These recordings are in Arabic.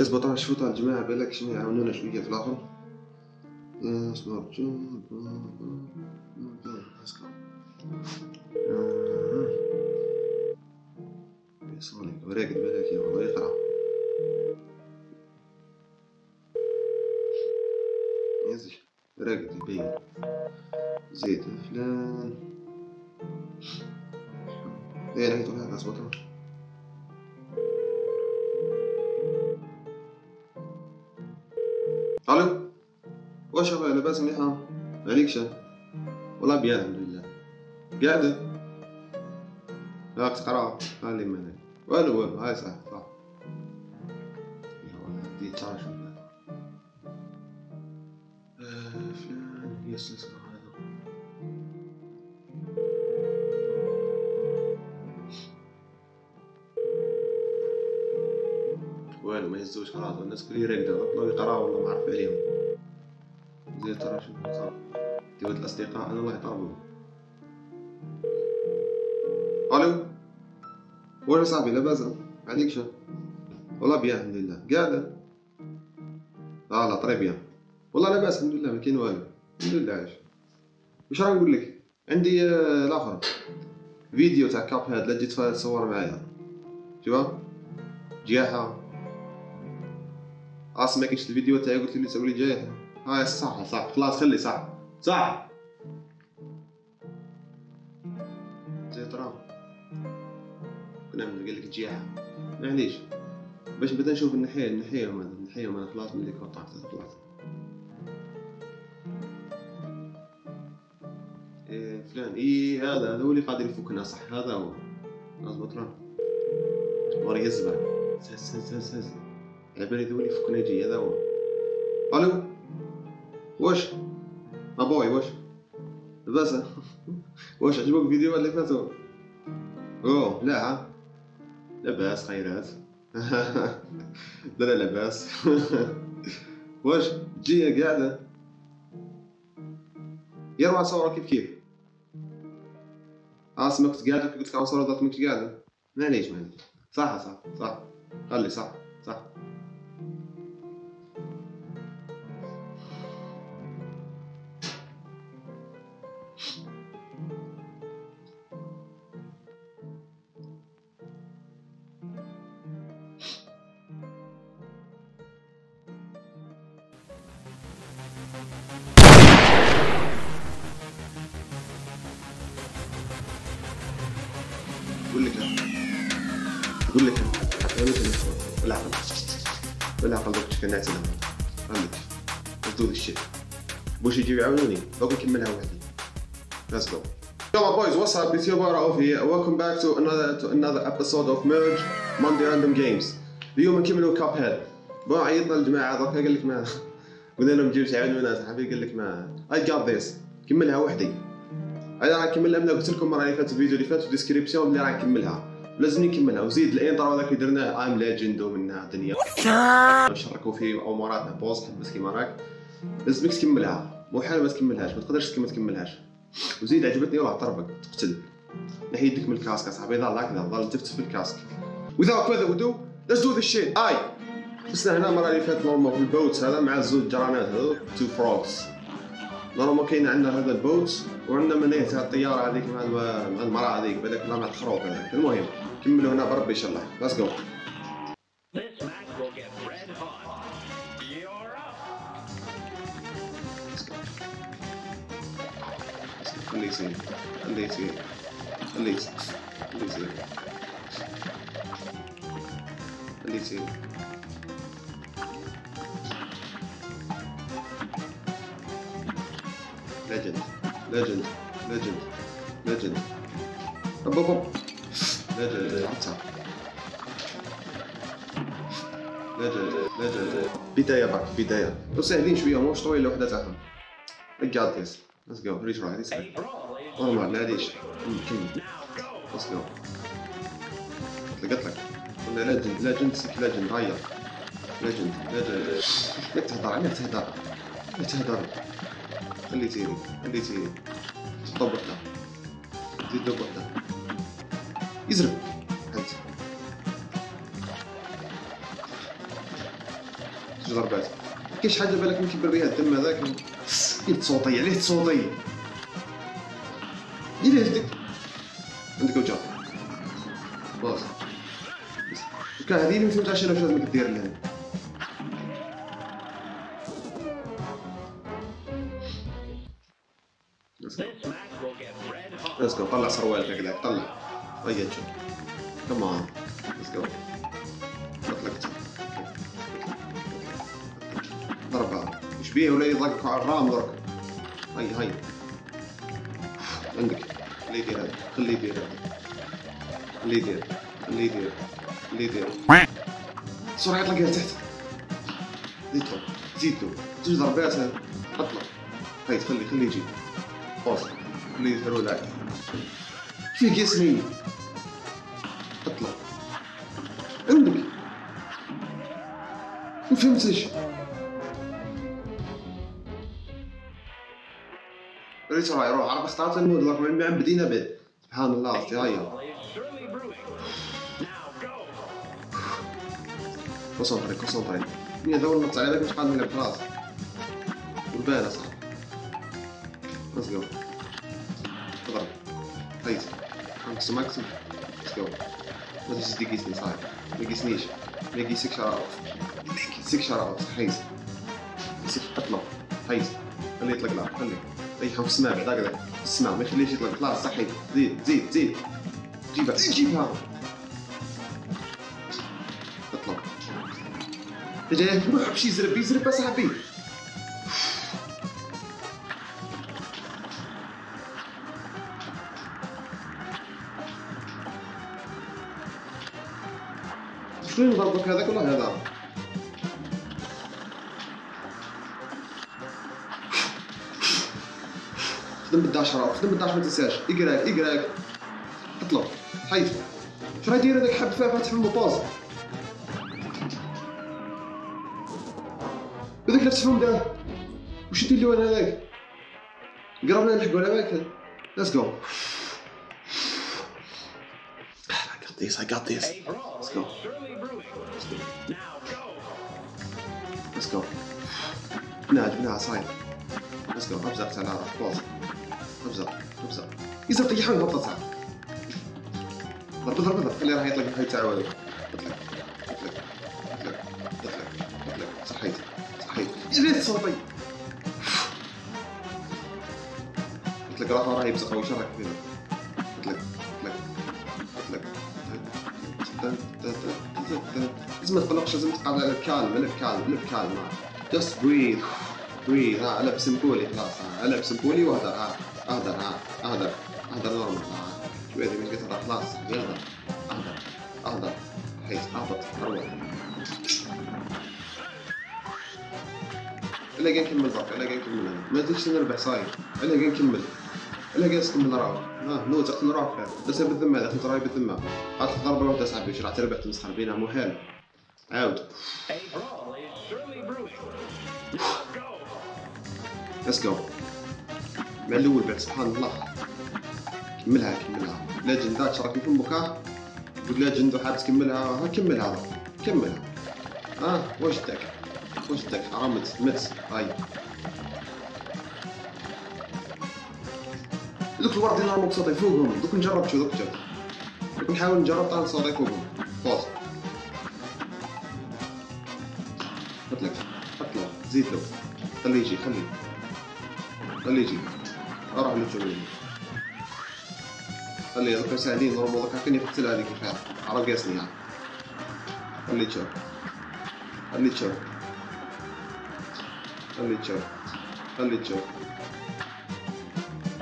اثبت على الشوطة الجماعة بالك شنو يعاونونا شوية في الآخر اصبر يصوني وراقد يا والله يقرأ يزج راقد يبين زيد فلان إيه ألو. واش اخويا لاباس مليحة عليكش والله بيان الحمد لله. قاعدة؟ راك تقرا خلي مالك والو والو هاي صح صح. يا والله دي آه، فلان يسلس هذا يهزوش خلاص الناس كل يرقدوا يطلعوا يقراوا والله ما عرف عليهم. زي ترى شو صار تبغى الأصدقاء أنا الله يطربوا ألو؟ وين صاحبي لاباس عليك شو؟ والله بيان الحمد لله. قاعدة؟ آه لا طري بيان والله لاباس الحمد لله ما كاين والو. الحمد لله عايش. واش راه نقول لك؟ عندي آه، الآخر. فيديو تاع كاب هاد لا جيت تصور معايا. شوف جياحة. أصلا ما كاينش الفيديو تاعي؟ قلت لي تسوي لي جياحة آه صح صح خلاص خلي صح. صح. زي ترى. كنا من قال لك جياحة معليش. باش نبدأ نشوف النحية النحية وما النحية وما خلاص ملي قطعت خلاص. إيه فلان. إيه هذا هذا هو اللي قادر يفكنا صح؟ هذا هو. اضبط راه ورا يزبع هز هز هز هز هو اللي يفكنا يجي هذا هو. ألو؟ واش أبوي واش لاباس واش عجبك الفيديو اللي فاتو؟ أوه لا. ها لاباس خيرات. لا لا لاباس واش تجي قاعدة. يروح صورة كيف كيف؟ آه كنت قاعدة قلت لك صورة ذات ماكش قاعدة. معليش معليش صح صح صح. خلي صح صح. It's your boy Raouf here. Welcome back to another to another episode of Merge Monday Random Games. اليوم نكملوا Cuphead. Bon عيطنا للجماعة دركا قال لك ما قلنا لهم جيو تعاونونا صاحبي قال لك ما I got this. كملها وحدي. أنا راح نكملها من قلت لكم المره اللي فاتت الفيديو اللي فات ال description اللي راح نكملها لازم نكملها وزيد ال intro هذاك اللي درناه I'm legend ومنها الدنيا نشاركوا في اموراتنا بوست بس كيما راك لازمك تكملها مو حال ما تكملهاش ما تقدرش ما تكملهاش وزيد عجبتني والله طربك تقتل نحي يدك من ال casque اصاحبي ظل هكذا ظل في ال casque without further ado let's do this shit اي بس هنا المره اللي فاتت normal في ال boat هذا مع الزوج جرانات هذو two frogs normal كاين عندنا هذا ال boat وعندنا من تاع الطياره هذيك مع مع المراه هذيك بالك مع الخروف هذاك المهم كملوا هنا بربي ان شاء الله let's go. خليه يصير خليه يصير خليه يصير خليه يصير خليه يصير legend legend legend legend هوب هوب هوب legend عطا legend legend بداية بعد بداية وسهلين شوية مش طويل الوحدة تاعهم I got this. Let's go. Retry. This Oh my ليش؟ كمل. now go. Let's go. قلت لك. قلنا ليجند ليجند سيك ليجند هيا ليجند ليجند لا تهدر لا تهدر لا تهدر. خلي تيري خلي تيري ضبطنا زيد ضبطنا يزرب. انت جوج ضربات؟ كاين حاجة بالك من كيبريها الدم هذاك كي تصوتي عليه تصوتي. دير هديك عندك وجه خلاص كان هذه اللي ما فهمتهاش أنا واش لازم دير لها. ليتس جو طلع سروالك هكذا طلع هيا تشوف كمان ليتس جو اطلق ضربة وش بيه ولا يضلق على الرام ضرب هيا هيا عندك خليه يدير. هذا خليه يدير. هذا خليه يدير. خليه يدير. خليه يدير بسرعة يطلق لتحت زيد له زيد له زوج ضربات له هيا خليه خليه يجي. خلاص. خليه يدير ولا فيه جسمي اطلع. عندك ما فهمتش. ريت راه يروح على ستارت المود راك ما بدينا به سبحان الله. Now go. كونسونطري كونسونطري مين هذا نط على بالك مش قادر نلعب خلاص والبال اصاحبي ليتس جو تضرب هيت ماكسيم ماكسيم ليتس جو ما تجيش تقيسني صاحبي ما يقيسنيش ما يقيسك شراوط ما يقيسك شراوط حيز يقيسك اطلع حيز خليه يطلق لا خليه ريحهم في السماء بعد هكذا. ما يخليش يطلق خلاص صحي. زيد زيد زيد. جيبها جيبها اطلع. جاي روح بشي يزرب يزرب اصاحبي شنو نضربك هذاك ولا هذا؟ خدم بالداش راه خدم بالداش ما تنساش اقراك اقراك اطلب حيد شنو داير هذاك حب فيها من باوز هذاك نفس فهم دار وش يدير له هذاك قربنا نلحقوا على بالك ليتس جو I got this, I got brawl Let's go. Now go. Let's go. جبناها صاير. Let's go. ابزق تعال هذا ابزق ابزق. يزر طيحوا يهبط تعال. ضرب ضرب ضرب خليه راح يطلق هاي تعال اطلق اطلق اطلق اطلق اطلق صحيت صحيت. جريت صوتي. اطلق راه راه يبزق ويشرك فينا. اطلق اطلق اطلق. لازم ما تقلقش لازم تقعد على الكالم على الكالم على الكالم جاست بريث بريث على بسمبولي خلاص على بسمبولي ها اهدر اهدر اهدر نورمال هذه مش قطعه خلاص اهدر اهدر اهدر حيث اهبط أروح إلا كان نكمل ضرب إلا كان نكمل أنا ما تجيش نربح صاير إلا كان نكمل إلا جالس كمل راه ها نو تقتل روحك بس بالذمة إذا كنت راهي بالذمة. هات ضربه واحدة صاحبي راح تربح تمسخر بينا محال عاود. Now go. مع الأول بعد سبحان الله كملها. كملها لاجندات شراك في فمك قلت لاجند وحاب تكملها ها؟ كملها. كملها. ها؟ واش داك؟ حرام مت هاي. دوك الوردين راهم مبسوطين فوقهم. دوك نجرب شو دوك دوك نحاول نجرب طال صوتي فوقهم. خلاص قلت لك زيد له خليه يجي خليه. خليه يجي. أروح للجميل خليه ذكر ساعدين ضربوا ذكر كان يقتل هذيك الخير عرب قاسني ها خليه تشوف خليه تشوف خليه تشوف خليه تشوف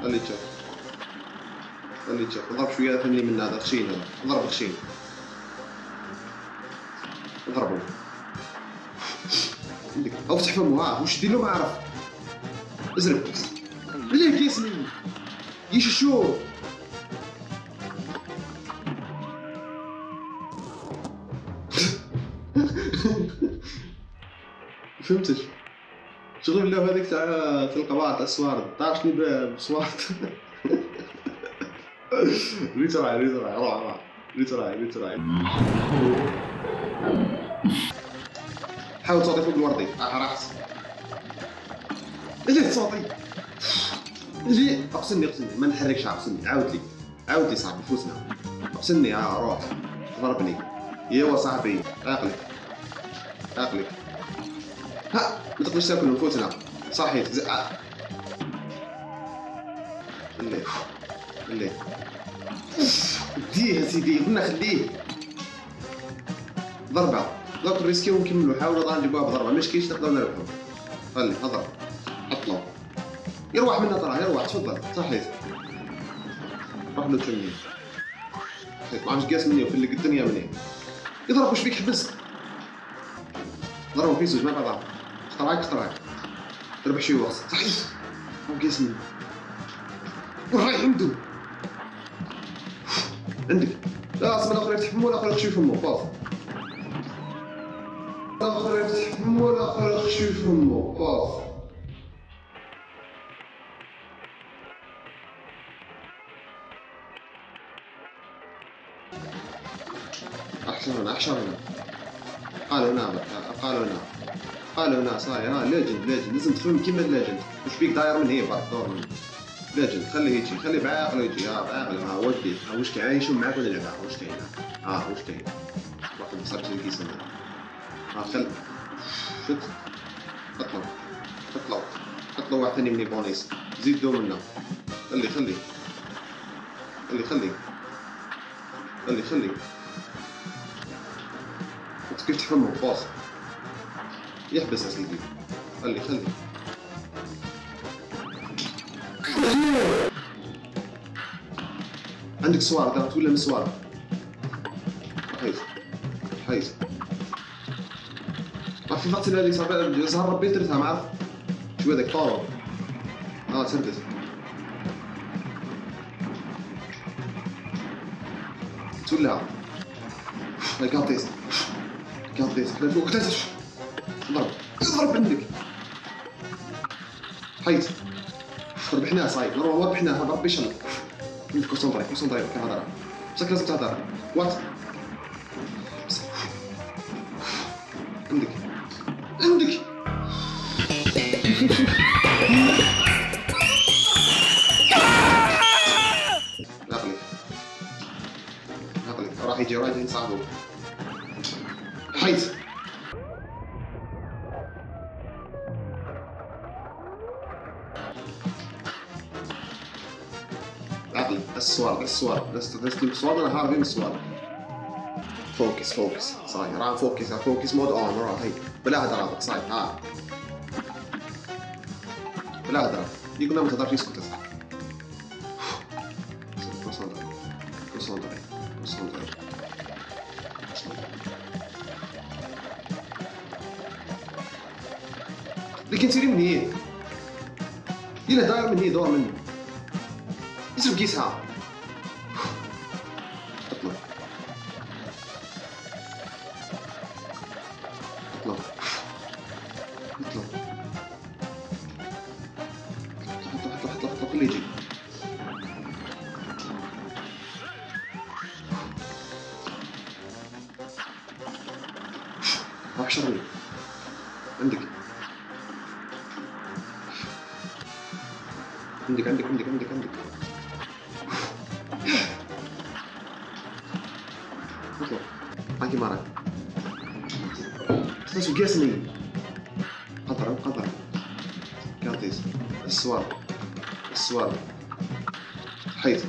خليه تشوف خليه تشوف ضرب شوية فني من هذا خشين هذا. ضرب خشين عندك. أو فمه. ها وش دير له؟ ما عرف ازرب ليه كيسني يش شو فهمتش شغل بالله هذيك تاع في القبعة تاع السوارد تعرفني بسوارد ريت راي ريت راي روح روح ريت راي ريت راي حاول تصوتي فوق الوردي راح راح أجي تصوتي إجي اقسمني اقسمني ما نحركش اقسمني عاود لي. عاود لي صاحبي فوتنا اقسمني ها روح ضربني. ايوا صاحبي عقلك عقلك ها ما تقدرش تاكل من فوتنا صحيت. زق اللي اللي ديه سيدي قلنا خليه. ضربة. دوك ريسكي ونكملو حاولوا نجيبوها بضربة مش كيش نقدروا نربحو خلي هضرب. عطلو يروح منا ترى يروح. تفضل. صحيت. روح له تشمي صحيت. ما عرفتش قاس مني اللي الدنيا مني. يضرب وش بيك حبس. ضربوا في زوج ما بعضها اختار هاك ربح شوي وقت صحيت ما قاس مني. ورايح عنده. عندك لا أصلا الآخر يفتح فمه والاخر يخشي فمه. باص الآخر يفتح فمه والاخر يخشي فمه. باص احشرنا قالوا نعم قالوا نعم. قالوا نعم صاير ها ليجند ليجند لازم تفهم كيما الليجند وش بيك داير من هي بعد دور من؟ ليجند خليه يجي خليه بعقله يجي. ها بعقله ها واش كاين ها واش كاين؟ عايشوا معاك ولا نلعب واش كاين؟ ها. واش كاين؟ واحد بصح تجي كيسنا ها خل شد اطلع اطلع اطلع واحد ثاني من بونيس. زيد دو منا. خلي خلي خلي خلي خلي خلي ما تكيفش تفهمه باص يحبس يا سيدي. خلي خلي. عندك سوار دارت ولا من سوار حيز حيز. ما في وقت اللي صار زهر ربي درتها ما عرف شو هذاك طارو آه سردت تولها قاطيس. قاطيس كده فوق قاطيس ضرب اضرب عندك. حيز ربحناها صايب ربحناها ربي شلل انت كونسونطري كونسونطري كهضره بصح لازم تهضر وات عندك عندك. بس بس السؤال أنا هاربي من السؤال focus focus. ça y est راه focus. focus mode on. هي بلا هدرة صاير ها بلا هدرة يقول ما تهضرش يسكت صح. لكن تيري من هي إلا داير من هي دور منه يسرب كيسها. شرني عندك. عندك عندك عندك عندك عندك. اطلع معك مرة. تنسوا قاسني قدر قدر كارتيز السوار. السوار. حيث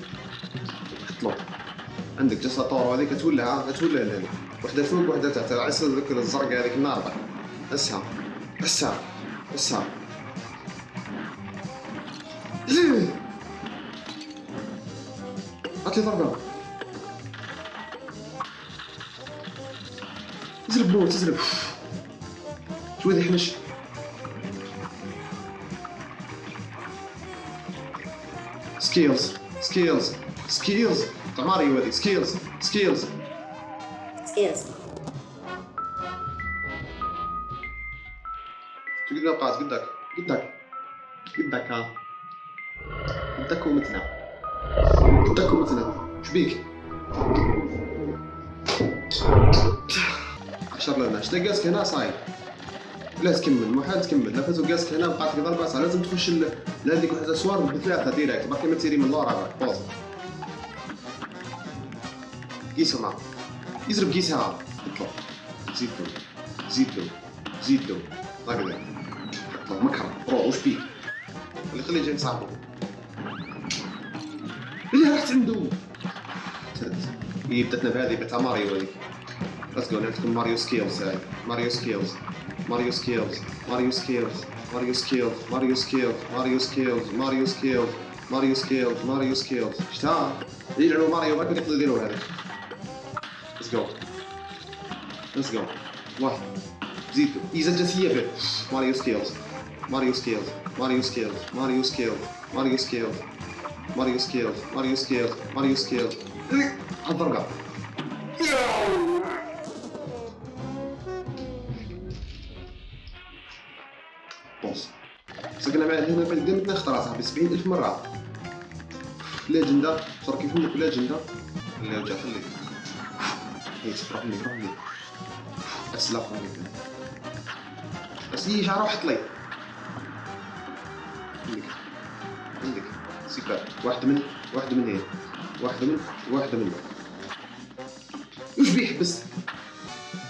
اطلع. عندك جسد طور هذيك تولى لهنا وحدة فوق وحدة تحت. عسى ذكر الزرقاء هذيك النار اسها اسها اسها هات لي ضربة. تزرب نور تزرب. شو هذي حنش سكيلز سكيلز سكيلز تاع ماريو هذيك سكيلز سكيلز Skills. قد نقاط قدك قدك قدك ها قدك ومثلنا قدك ومثلنا شو بيك عشر لنا إيش نقصك هنا صاير لا تكمل محال تكمل لا فاتو كاسك هنا بقات لك ضربه ساعه لازم تخش لهذيك واحد السوار بثلاثه ديريكت باقي ما تيري من اللور راك بوز قيسها يضرب قيسها اطلع زيد له زيد له زيد له هكذا اطلع مكره روح وش بيك اللي خليه جاي صاحبه اللي رحت عنده ترد هي بداتنا بهذه بتاع ماريو هذيك ليتس جو نعطيكم ماريو سكيلز هاي. ماريو سكيلز. ماريو سكيلز. ماريو سكيلز. ماريو سكيلز. ماريو سكيلز. ماريو سكيلز. ماريو سكيلز. ماريو سكيلز. ماريو سكيلز. شتا. يلعبوا ماريو. ما يقدروا يديروا هذا ليتس جو ليتس جو واحد زيدوا اذا جات هي به ماريو سكيلز ماريو سكيلز ماريو سكيلز ماريو سكيلز ماريو سكيلز ماريو سكيلز ماريو سكيلز ماريو سكيلز الضرقه بونس سقنا معاه هنا بعد قدمتنا خطرة صاحبي سبعين ألف مرة ليجندا صار كيف لك ليجندا اللي رجع خليك هي روح لي روح لي بس لا لافون بس هي شعره واحد لي. عندك. عندك. سيكار واحدة من واحدة من هنا واحدة من واحدة من وش بيح بس.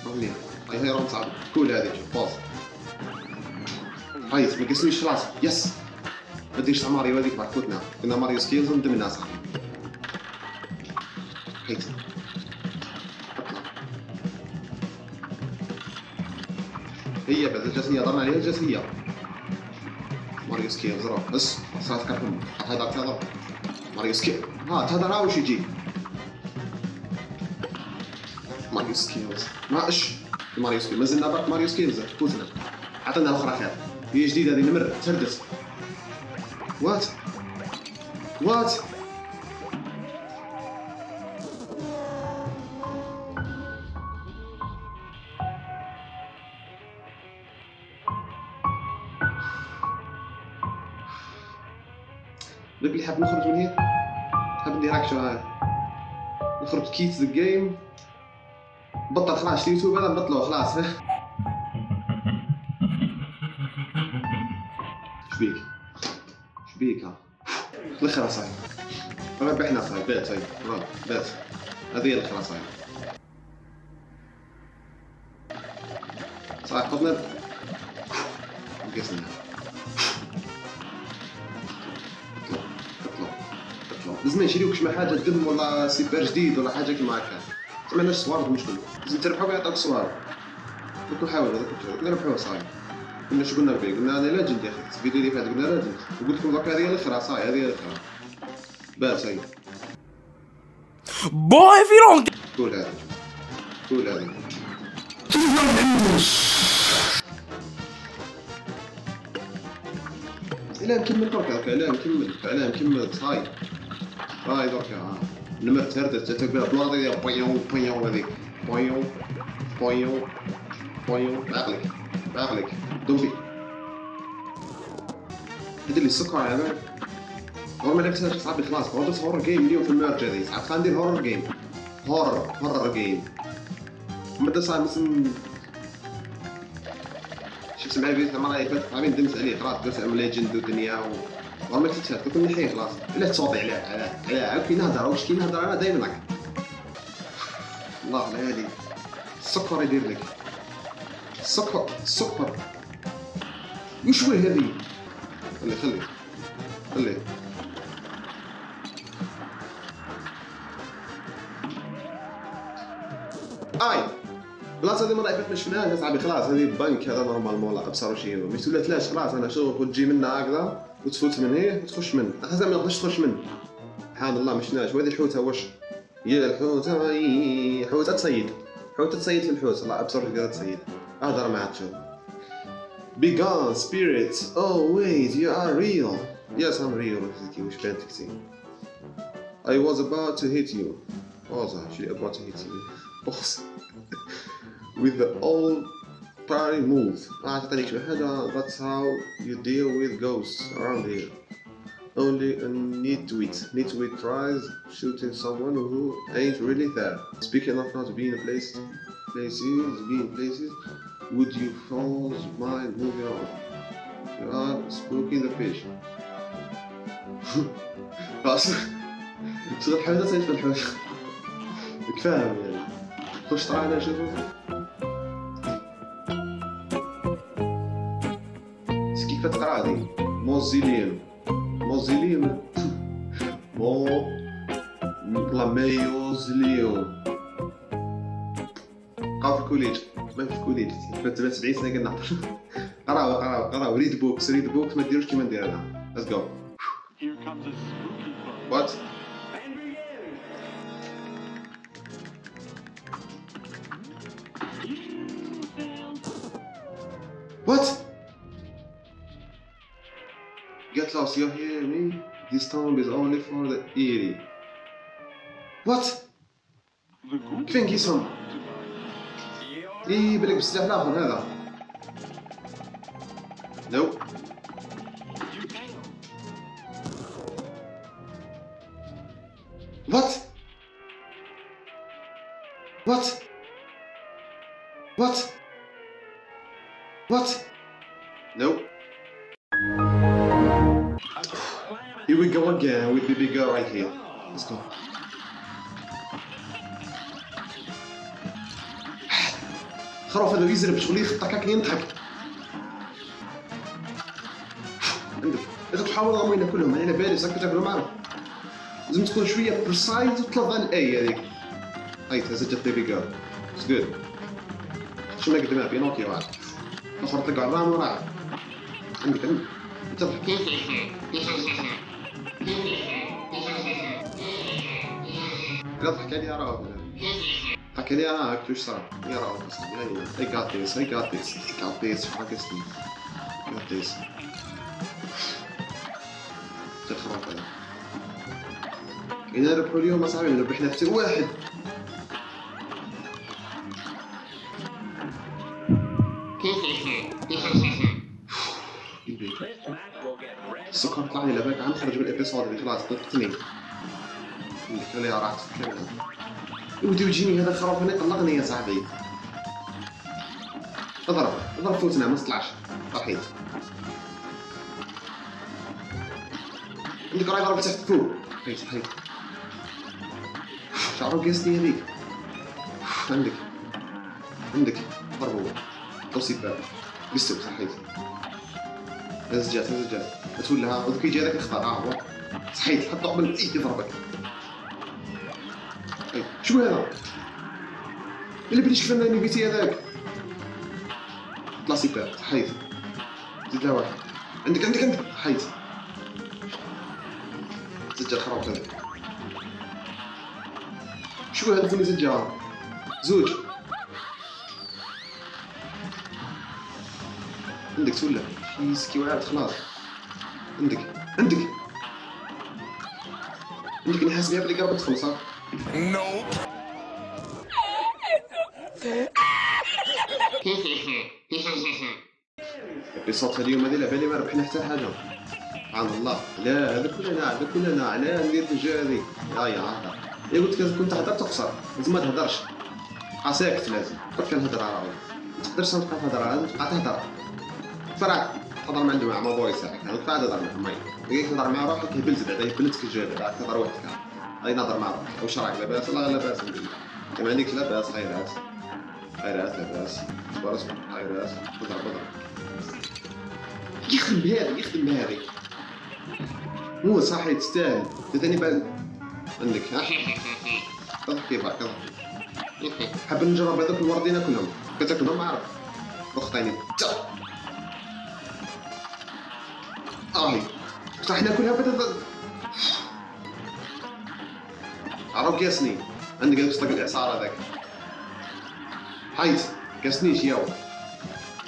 راه هنا هاي هاي راه مصعب كول هذيك باص. هاي ما قسميش راسي يس. ما ديرش ماريو هذيك بعد كنا ماريو سكيلز ندمنا صاحبي حيت هي بعد الجسدية هضرنا عليها الجسدية ماريوس كي غزرة بس صارت كارتون حط هذا تهضر ماريوس كي ها تهضر ها واش يجي؟ ماريوسكي ما أش. ماريوسكي. مازلنا برك ماريوسكي كي مازال عطينا الأخرى خير. هي جديدة هذه نمر. تردت وات. وات. اللي حاب نخرج من هنا حاب ندير هاك شو نخرج كيت ذا جيم بطل خلاص اليوتيوب هذا؟ نبطلو خلاص. شبيك؟ شبيك ها؟ الآخر صاير ربحنا صاير بيت صاير رب بيت. هذه هي الآخر صاير صاير قطنا ما يشريوكش مع حاجة دم ولا سيبر جديد ولا حاجة كيما هكا. ما عندناش صوارد مش كله لازم تربحوا يعطوك صوارد كنت نحاول هذاك كنا نربحوها صاي كنا شو قلنا قلنا أنا لا يا أخي. الفيديو اللي فات قلنا لا وقلت لكم دوك هذه الأخرى. صايي هذه الأخرى. باس هي بوي في رونك قول هذا. قول هذا. لا نكمل برك هكا لا نكمل لا نكمل هاي درك هردت جاتك بها بلاطي بويو بويو هذيك بويو بويو بويو بعقلك بعقلك دوبي هذا اللي السكر بالك هو ما لعبتهاش صاحبي خلاص بغيت هورر جيم اليوم في الميرج هذه صعب خلينا ندير هورر جيم هورر هورر جيم مدة صار مثل شفت معي فيديو مرة فاتت صاحبي ندمت عليه خلاص درت عم ليجند ودنيا و والله ما كنت كنت نحيه خلاص. لا تصوتي على على على كي نهضر واش كي نهضر؟ أنا دايما هكا الله هادي. السكر يدير لك. السكر السكر. وش هو هذه؟ خلي خلي خلي. آي. بلاصة هذه مرة ما شفناهاش اصاحبي خلاص هذه بنك هذا نورمال مولا ابصر وش هي مش ولات خلاص أنا شوف وتجي منها هكذا. وتفوت من هي وتخش من حتى ما تقدرش تخش من سبحان الله ما شفناش وهذه الحوته واش هي الحوته حوتة تصيد حوتة تصيد في الحوت الله أبصر كذا تصيد أهدر معها تشوف Be gone, spirit. Oh wait, you are real. Yes, I'm real. وش بانت كتير. I was about to hit you. was actually about to hit you. Boss. With the old party move. ما أعتقد شو هذا. That's how you deal with ghosts around here. Only a nitwit. Nitwit tries shooting someone who ain't really there. Speaking of not being in places, places, being places, would you falls mind moving on you are spooking the fish خلاص شغل الحويجة تعيش في الحويجة كفاهم يعني خش طلع على موزيليوم موزيليوم مو لا ميوزليوم قرا في الكوليج ما في الكوليج 78 سنه كنهضر قراو قراو قراو ريد بوكس ريد بوكس ما ديروش كيما ندير انا ليتس جو Here comes a spooky fun. وات And begin. You failed. What? Get lost, you hear me? This tomb is only for the eerie. What? The ghoul كيف نقيسهم؟ You're ايه بالك بالسلاح الاخر هذا. نو you failed. What? What? Here. Let's go. خروف هذا يزرب شغل يخطك هكا ينضحك لازم تحاول ضمينا كلهم أنا بالي ساكت تاكلهم معنا لازم تكون شوية بريسايز وتطلب على الاي هذيك. هاي تهزت بيبي جيرل اتس جود شو ما قدمها في نوكيا واحد الآخر طلع الرام وراح عندك عندك تضحك. لا تضحك عليها راه ضحك عليها هاك واش صار؟ يا راه this I got this focus me I got this تخرب هذا إذا ربحوا اليوم أصاحبي ربحنا حتى واحد. السكر طلع لي لباك عم خرج من الإبيسود اللي خلاص ضبطني اللي كان لي راحت في الكلام ودي يجيني هذا هنا طلقني يا صاحبي. اضرب اضرب فوتنا ما طلعش رحيل عندك راي ضرب تحت فوق. حيت حيت شعره قاسني هذيك. عندك عندك. ضربه توصيل باب. قستو صحيت. هز جات هز جات تقول لها وذاك يجي هذاك اختار آه هو صحيت حطه قبل اي يضربك شو هذا؟ اللي بديش كيف انني بيتي هذاك طلع سيبار صحيت زيد لها واحد عندك عندك عندك صحيت زجاج خراب هذا شو هذا فين زجاج زوج عندك سولة شي سكي وعاد خلاص عندك عندك عندك نحس بها بلي قربت تخلص بصوت اليوم هذه اللي ما ربحنا حتى حاجة. سبحان الله. لا هذا كلنا هذا كلنا. على ندير الجهه هذه يا يا يا قلت لك كنت تهضر تخسر لازم ما تهضرش. بقى ساكت لازم. كنت كنهضر راهو ما تقدرش تبقى تهضر لازم تبقى تهضر فرع تهضر مع مع ما بوي ساعك هذا تهضر مع ماي بغيت تهضر مع روحك. هبلت بعدا هبلتك الجهه بعدا تهضر وحدك. غادي نهضر مع روحك واش راك لاباس لا لاباس الحمد لله انت ما عندكش لاباس خيرات خيرات لاباس صبر اصبر خيرات اضرب اضرب يخدم بهذا يخدم بهذه. مو صحي تستاهل. ثاني بعد. عندك. تضحك كيف هكا حاب نجرب هذوك الوردين كلهم. كتاكلهم عارف اختيني تا. اي صح ناكلها بدا عرف قاسني عندك هذاك صدق الإعصار هذاك. حيت قاسنيش ياو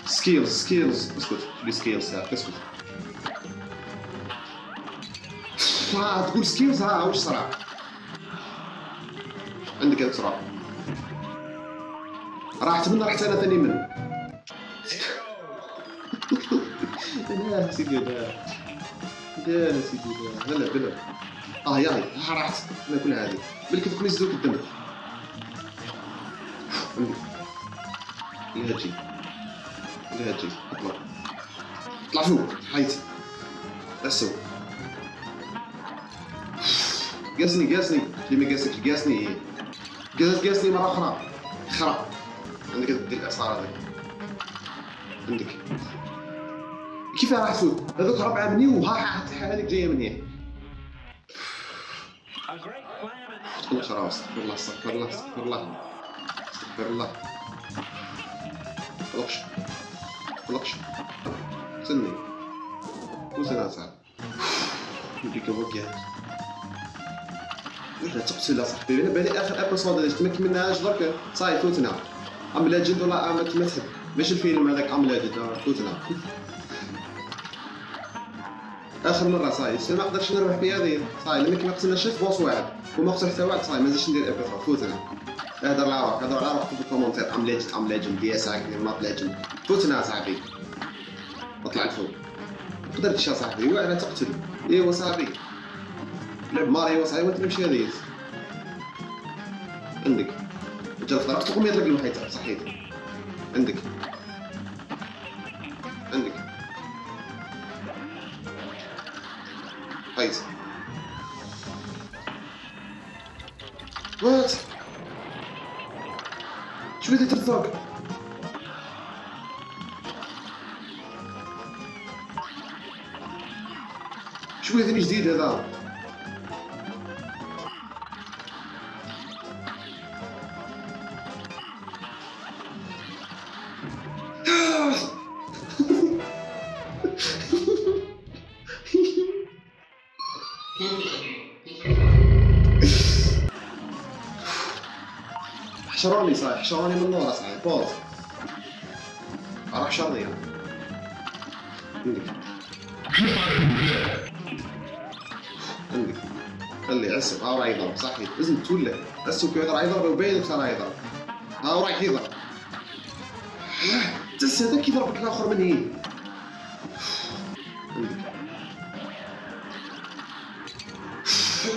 سكيلز سكيلز. اسكت شو سكيلز اسكت. تقول سكيلز ها وش صرا؟ عندك هذاك صرا. راحت من رحت أنا ثاني من لا سيدي لا. لا سيدي لا. لا بلا. آه يا ها راحت لا كل هذه. بالك تكون يزدوك الدم عندك يا هاتي اللي هتجي اطلع اطلع فوق حيت اسو قاسني قاسني. اللي ما قاسكش قاسني. قاس قاسني مرة أخرى. خرا. عندك دير الاعصار هذاك عندك. كيف راح تفوت هذوك ربعه مني وها هذيك جاية مني. A كل خرا استغفر الله استغفر الله استغفر الله. استغفر الله. طلقش. طلقش. سني. وسنا صعب يديك بوكيات ولا تقتل يا صاحبي أنا بالي آخر épisode اللي ما كملناهاش درك صاي فوتنا I'm legend ولا كما تحب. باش الفيلم هذاك I'm legend آه، فوتنا آخر مرة صاي. ما نقدرش نربح في هذه؟ صاي لما ما قتلناش شي boss واحد. وما قتل حتى واحد صاي ما نزيدش ندير épisode فوتنا. هذا العراق هذا العراق في الكومنتات. ام لاجند ام لاجند دي اس اك ماب لاجند فوتنا صاحبي. اطلع الفوق قدرتش يا صاحبي؟ واعر تقتل. إيوا صاحبي. لعب ماريو صاحبي. وانت تمشي هذه؟ عندك. انت الخضر تقوم يطلق الوحيد صحيت عندك. وات شو بدي ترزق شو ثاني جديد هذا صحيح. حشروني من نورا صحيح. بوز. راح حشرني عندك. عندك. خلي عسب ها راه يضرب. صحيح لازم تولى. السوق يضرب راه يضرب. وبين راه يضرب. ها رايح يضرب. تس هذاك يضربك الآخر من هنا عندك.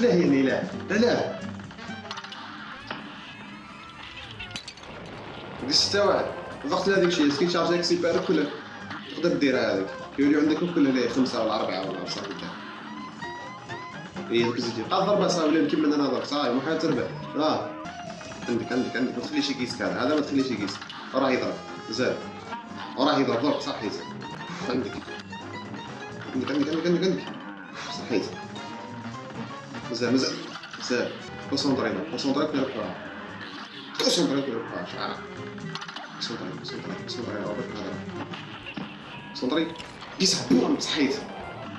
لا يعني لا لا. واحد ضغط هذيك الشيء سكين شارج هيك سيبارك كلها تقدر ديرها هذيك. كيوليو عندك ليه خمسة ولا أربعة ولا صافي هي دوك الزيتي بقى ضربة صافي ولا نكمل أنا ضرب صافي محال تربح آه. عندك عندك عندك. ما تخليش يقيس هذا هذا ما تخليش يقيس. راه يضرب. زاد وراه يضرب. ضرب. صحيت عندك. عندك عندك عندك عندك. عندك صحيت مزال مزال مزال concentré نا concentré نا نربحوها concentré نا نربحوها شعرا concentré concentré concentré عقبالك هذا concentré قيس بوم صحيت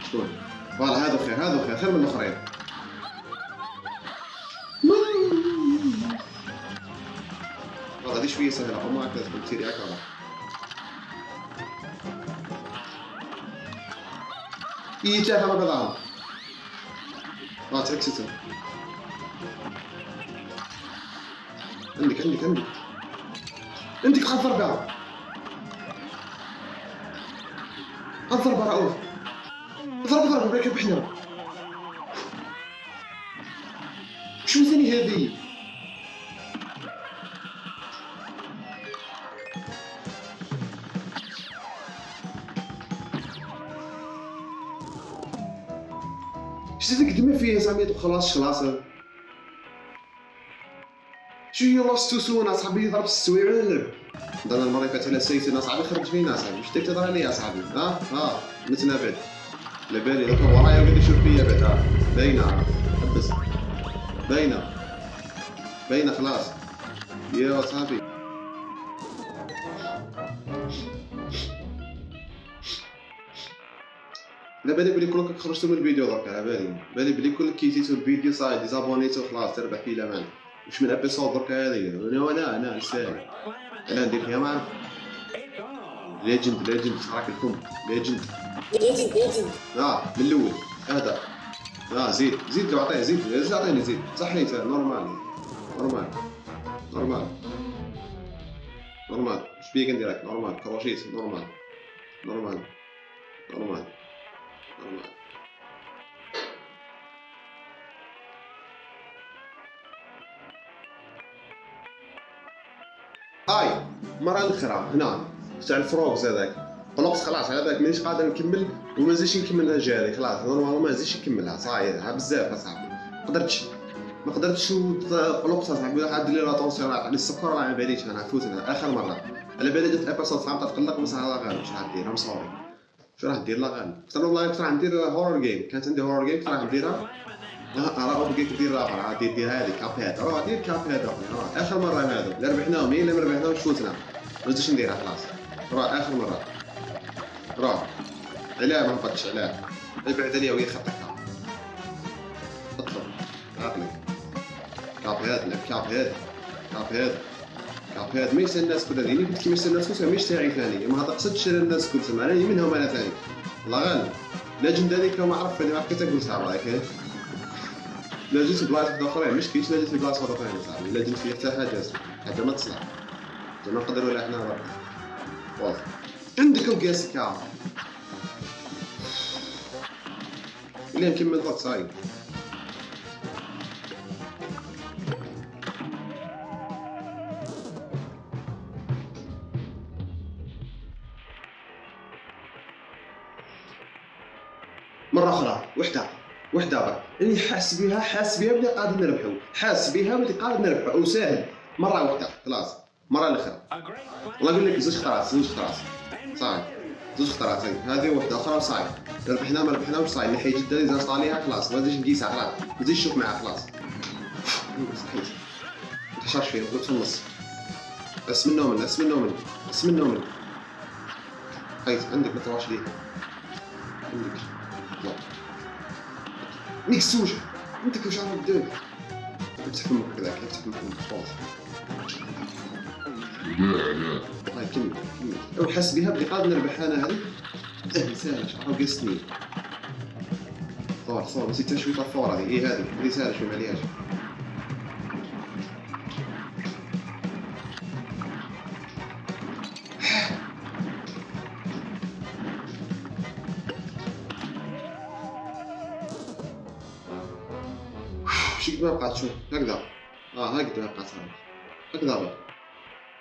شكون voilà هذا خير هذا خير خير من الاخرين والله هذه شوية سهله ما هكذا تكون tirer هكذا اي جاها ما بضعها عندك عندك عندك عندك خاف ضربة خاف ضربة رؤوف ضرب ضرب بريك بحنا شو ثاني هذه؟ شتي تقدمي فيه زعما وخلاص خلاص. شو هي لاست تو سون اصاحبي ضرب السويع ولا لا أنا المره اللي فاتت على سيتي أنا صاحبي خرج فينا اصاحبي مش تهضر عليا اصاحبي ها ها متنا بعد على بالي دوك ورايا وقاعد يشوف فيا بعد ها باينه حبس باينه باينه خلاص. يا صاحبي لا بالي بلي كلك خرجتوا من الفيديو درك على بالي بالي بلي كلك كيتيتو الفيديو صاي ديزابونيتو خلاص تربح فيه الامان مش من ابيسود درك هذه أنا أنا أنا نسال أنا ندير فيها ما عرف It's on. ليجند ليجند حرك الفم ليجند Legend, legend. آه من الأول. هذا. آه زيد. زيد لو عطيه زيد. زيد عطيني زيد؟ صحيت نورمال. نورمال. نورمال. نورمال. اش بيك ندير نورمال. كروشيت. نورمال. normal. normal. normal. هاي مرة أخرى هنا. تاع الفروكس هذاك. قلقت خلاص على بالك مانيش قادر نكمل وما زيدش نكمل الجاري خلاص. normalement ما زيدش نكملها. ça y est راها بزاف أصاحبي. قدرتش ما قدرتش قلقت أصاحبي دار لي la tension والسكر راه ما باليش أنا فوت أنا آخر مرة. على بالي جات ال épisode صعب تقلق بس على غالب واش راح دير مصوري شو راح دير لا غالب كنت والله كنت راح ندير horror game كانت عندي horror game كنت راح نديرها. راه بقيت ندير اخر عاد دير دير هذه Cuphead راه دير Cuphead راه آخر مرة هذا. لا ربحناهم الا ما ربحناهمش فوتنا ما نديرها خلاص. راه آخر مرة. راه علاه ما هبطتش علاه ابعد عليا وهي خطك. اطلب. عقلك كابيات لعب كابيات كابيات كابيات ما يسال الناس كلها. ديني قلت كي ما يسال الناس كلها مش تاعي ثاني. ما تقصدش الناس كلها. معناها منهم أنا ثاني. الله غالب لا جند هذيك ما عرف اللي ما بقيت نقول صعب راك لا جيت بلاصه اخرين مش كيش لا جيت بلاصه اخرين صاحبي لا جيت فيها حتى حاجة حتى ما تصلح. ما نقدروا لا إحنا برا واضح. عندكم كاس كاع اللي نكمل ضغط صايب مرة أخرى وحدة. وحدة برك اللي حاس بها حاس بها بلي قادر نربحو حاس بها بلي قادر نربحو وساهل مرة واحدة. خلاص. A great والله نقول لك زوج خطرات زوج خطرات. صاي زوج خطرات. هاي هذه وحده أخرى صاي ربحنا ما ربحناش صاي اللي حيجي الدري إذا صاليها خلاص. ما تجيش نقيسها. خلاص. ما تجيش تشوف معها. خلاص. ما تحشرش فيه قلت في النص. بس منه من بس منه من بس من هاي عندك ما تروحش ليه عندك. نيك سوج أنت كيف شعرك بدون افتح فمك كذاك افتح فمك خلاص. طيب كمل كمل أو حس بها بلي قادر نربح أنا هذه. آه سهلة شعرها قصني ثور ثور نسيت تشويط الثور هذه. إيه هذه هذه سهله شوي ما عليهاش ما بقات شو؟ هكذا آه هكذا ما بقات هكذا بقى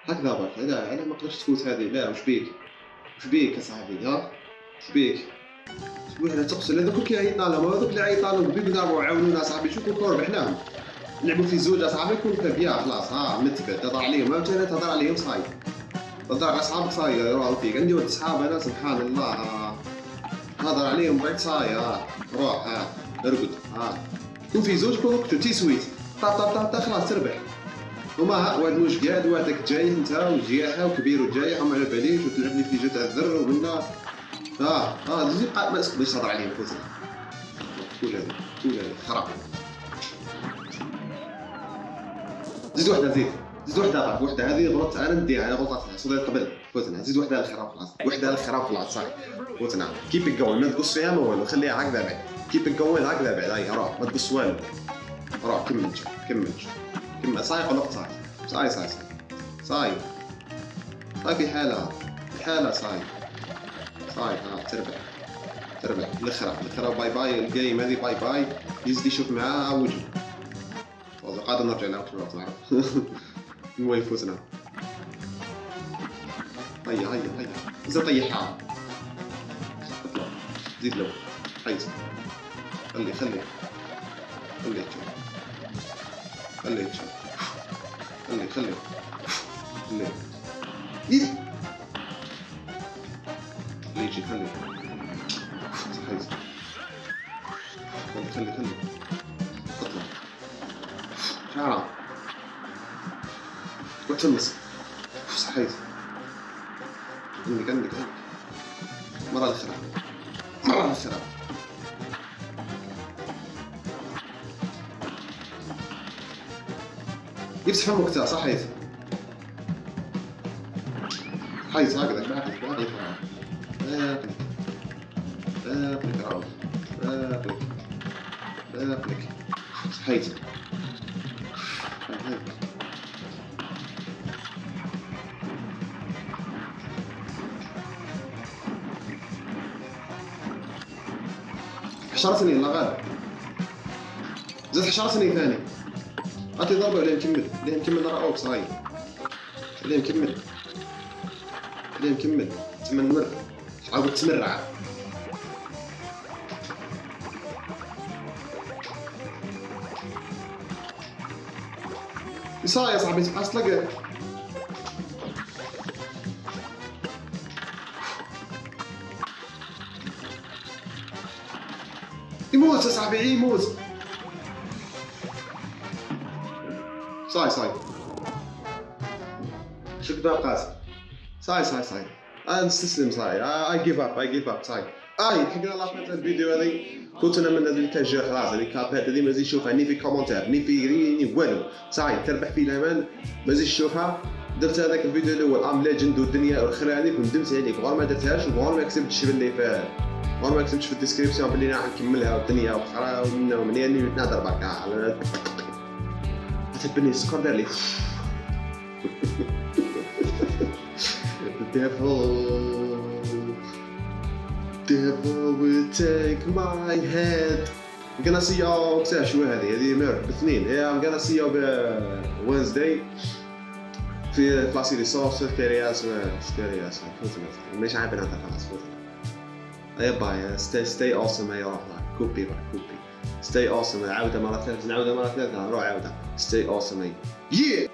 هكذا برك لا أنا ما قدرتش تفوت هذه لا وش بيك؟ وش بيك يا صاحبي؟ ها؟ وش بيك؟ شوية لا تقصد هذا كل كيعيط لهم هذوك اللي عيط لهم قبل نلعبوا عاونونا صاحبي. شوفوا كون ربحناهم نلعبوا في زوج صاحبي كون كبيا خلاص ها متبت تهضر عليهم. ما انت تهضر عليهم صاي. تهضر على أصحابك صاي يراو فيك. عندي ولد صحاب أنا سبحان الله. هضر عليهم بعد صاي روح ها ارقد ها. كون في زوج كون وقتو تيسويت طا طا طا طا خلاص تربح. هما واحد موش قاعد وحدك جاي انت وجياحه وكبير وجاي هم على باليش وتلعب لي في جهه الذر ومنا آه آه زيد قاعد باش تهضر فوزنا قول هذه قول هذه خراب. زيد وحده زيد. زيد وحده طاح وحده هذه غلطت أنا نديها أنا غلطت صديت قبل. فوتنا زيد وحده للخراب خلاص. وحده للخراب خلاص صافي فوتنا keep going ما تقص فيها ما والو خليها هكذا بعد. keep going هكذا بعد هاي روح ما تقص والو روح كمل كمل كمل صاي قلقت صاي صاي صاي صاي صاي في حالة في حالة صاي صاي ها تربح. تربح. الاخرى الاخرى bye bye ال game هذه bye bye. يزيد يشوف معاها وجهه. قادر نرجع لها في الوقت نعرف المهم فوزنا. هيا هيا هيا. زيد طيحها. زيد لو. حيز خلي خلي. خلي تشوف خلي تشوف خلي خلي. خلي. يجي خلي يجي خلي. حيز خلي خلي خلي. اطلع شعرها وتمس صحيت. عندك عندك عندك مرة الأخرى مرة الأخرى يفتح فمك تا صحيت حيز هكذا باقلك باقلك باقلك باقلك عاود باقلك باقلك هكذا حشرتني الله غالب. زاد حشرتني ثاني. عطي ضربة ولا نكمل ليه نكمل راه اوك صاي ليه نكمل خلينا نكمل تما نمر عاود تمرع صاي يا صاحبي تلقى يموت يا صاحبي يموت صاي صاي شو كدا قاسم صاي صاي صاي أنا نستسلم صاي اي جيف اب اي جيف اب صاي اي حقنا لا فات الفيديو هذه كنت أنا من اللي كان جا خلاص هذيك كابات هذه ما زيد نشوفها ني في كومنتير ني في ني والو صاي تربح في الامان ما زيد نشوفها درت هذاك الفيديو الأول ام ليجند والدنيا والخراني وندمت عليك غير ما درتهاش وغير ما كسبتش باللي في غير ما كتبتش في الديسكريبسيون باللي راح نكملها والدنيا وأخرى ومن يعني نهضر برك على تبني السكر دار لي devil will take my head. I'm gonna see y'all ساعة شو هذه هذه ميرك باثنين yeah I'm gonna see y'all ب Wednesday. في كلاسي لي صوص كارياس كارياس مش عارف أنا خلاص يا باي ستي ستي اوسم يا روح كوبي بقى كوبي ستي اوسم عودة مرة ثالثة نعودة مرة ثالثة نروح عودة ستي اوسم يا